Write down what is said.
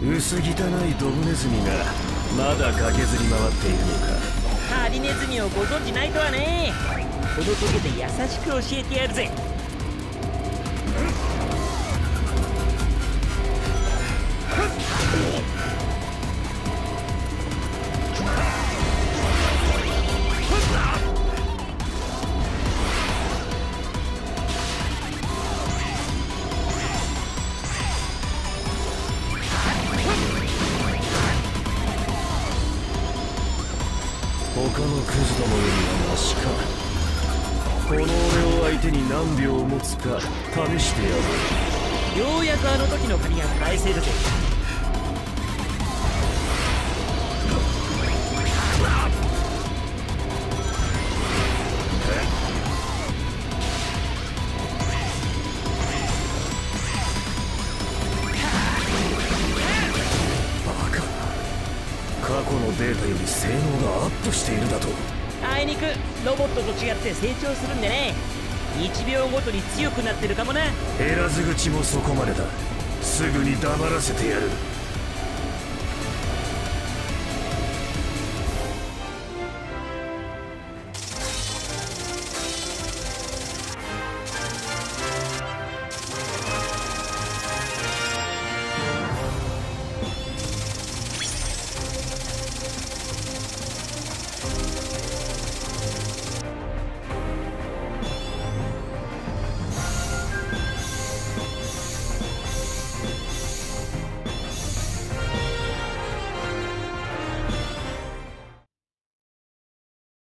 薄汚いドブネズミがまだ駆けずり回っているのか。ハリネズミをご存じないとはね。このトゲで優しく教えてやるぜ。他のクズどもよりはマシか。この俺を相手に何秒持つか試してやる。ようやくあの時の借りが返せるぜ。去のデータより性能がアップしているだと。あいにくロボットと違って成長するんでね。1秒ごとに強くなってるかもな。減らず口もそこまでだ。すぐに黙らせてやる